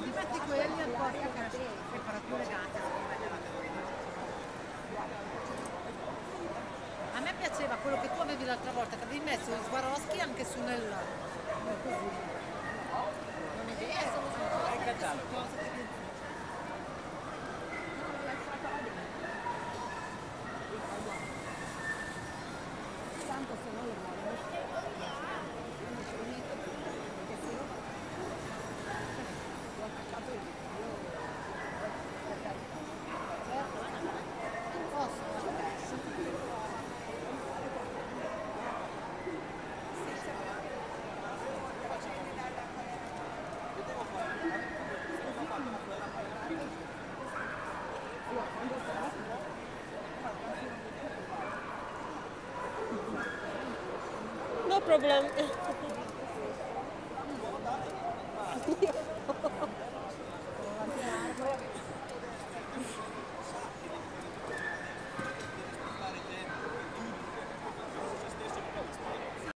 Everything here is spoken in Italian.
ti metti quelli al posto che elegante secondo me della A me piaceva quello che tu avevi l'altra volta, che avevi messo i Swarovski anche su nel... Non è vero. Tanto se no lo No problem.